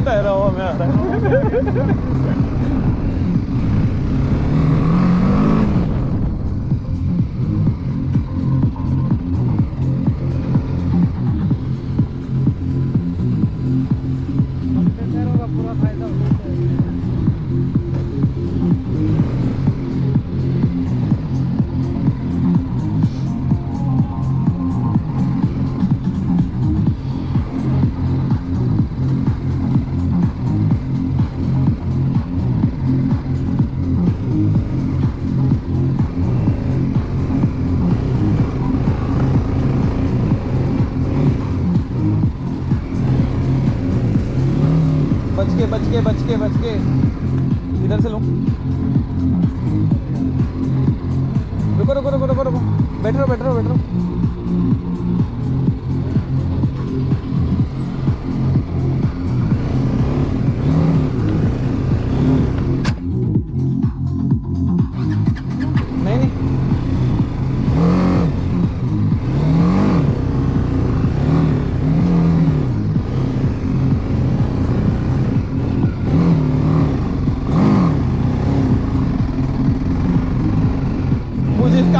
Tyre हवा मैं आ रहा है के, बच के बच के बच के। इधर से लो। रुको रुको रुको रुको रुको। बैठ रहो बैठ रहो बैठ। रहो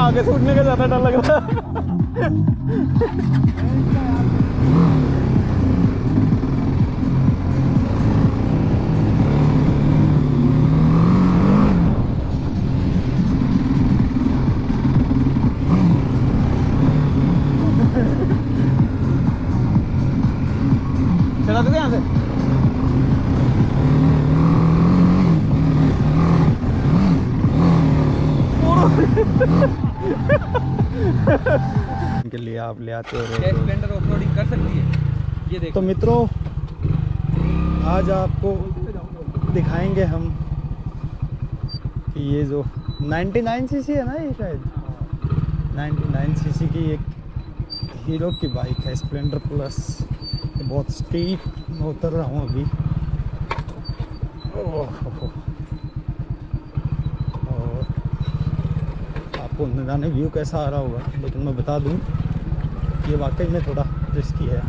आगे से उठने का ज़्यादा डर लग रहा चला दोगे यहाँ से के लिए आप ले आते हो क्या स्प्लेंडर ऑफ़ कर सकती है। ये देखो। तो मित्रों आज आपको दिखाएँगे हम कि ये जो 99 सीसी है ना ये शायद? 99 सीसी की एक हीरो की बाइक है स्प्लेंडर प्लस। बहुत स्टीप में उतर रहा हूँ अभी। और आपको न जाने व्यू कैसा आ रहा होगा लेकिन मैं बता दूँ ये वाकई में थोड़ा रिस्की है।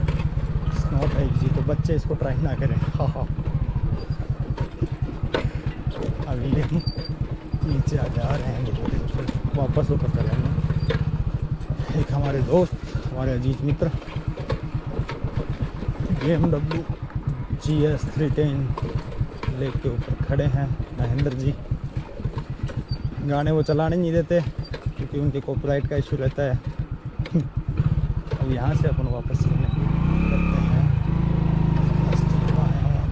नॉट इजी तो बच्चे इसको ट्राई ना करें। हाँ हाँ। अभी नीचे आ जा रहे हैं। वापस ऊपर चलेंगे एक हमारे दोस्त, हमारे अज़ीज़ मित्र। B M W G S three ten lake के ऊपर खड़े हैं महेंद्र जी। गाने वो चलाने नहीं देते, क्योंकि उनके कॉपीराइट का इशू रहता है। अब यहाँ से अपन वापस लेने करते हैं।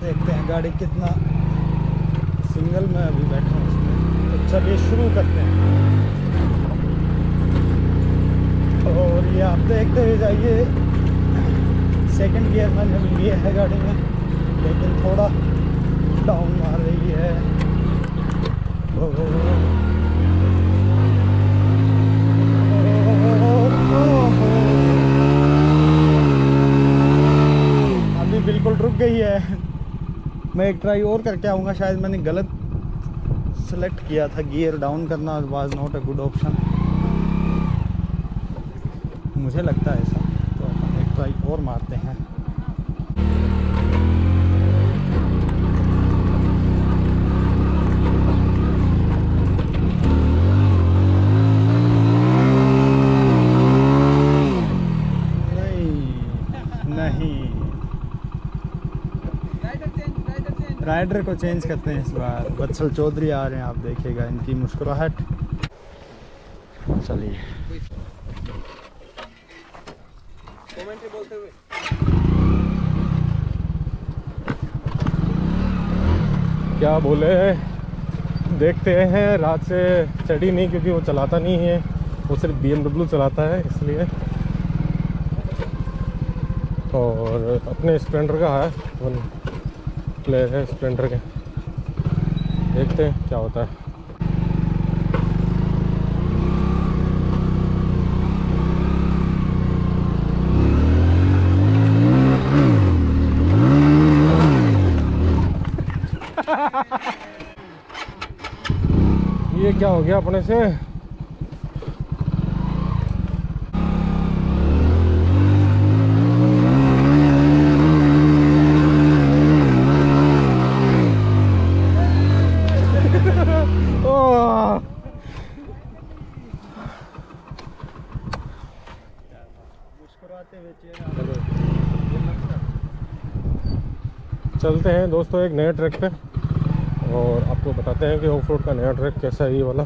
देखते हैं गाड़ी कितना सिंगल में अभी बैठा हूँ उसमें। तो चलिए शुरू करते हैं। और ये आप देखते हुए जाइए सेकंड गियर मैंने लिया है गाड़ी में, लेकिन थोड़ा डाउन मार रही है ओ, अभी बिल्कुल रुक गई है। मैं एक ट्राई और करके आऊँगा, शायद मैंने गलत सेलेक्ट किया था गियर डाउन करना was not a good option मुझे लगता है ऐसा तो हम एक ट्राई और मारते हैं नहीं नहीं राइडर चेंज राइडर को चेंज करते हैं इस बार। बत्सल चौधरी आ रहे हैं आप देखिएगा इनकी मुस्कुराहट। चलिए। बोलते हुए। क्या बोले? देखते हैं रात से चढ़ी नहीं क्योंकि वो चलाता नहीं है। वो सिर्फ़ बीएमडब्ल्यू चलाता है इसलिए। और अपने स्प्लेंडर का है प्लेयर है, स्प्लेंडर के। देखते हैं क्या होता है। ये क्या हो गया अपने से? चलते हैं दोस्तों एक नए ट्रैक पे और आपको बताते हैं कि ऑफ़ रोड का नया ट्रैक कैसा है ये वाला।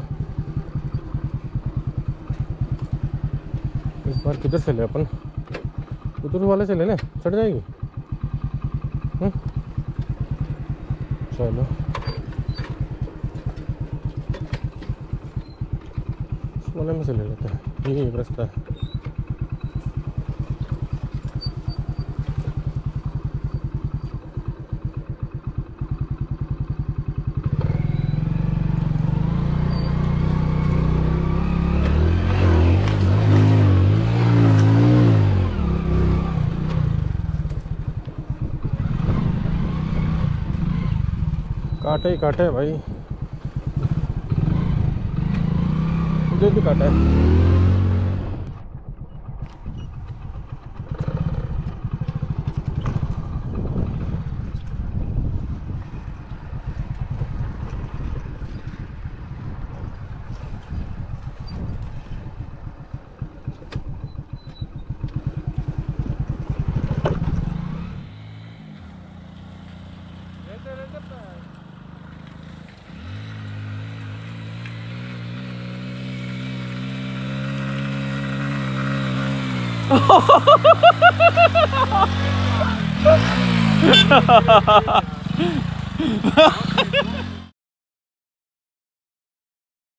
इस बार किधर से ले अपन? उधर वाले से ले लें? चढ़ जाएगी? हम्म? चलो। वाले में से ले लेते हैं। ये रास्ता है। काटे ही काटे भाई। मुझे भी काटा। है ハハハハ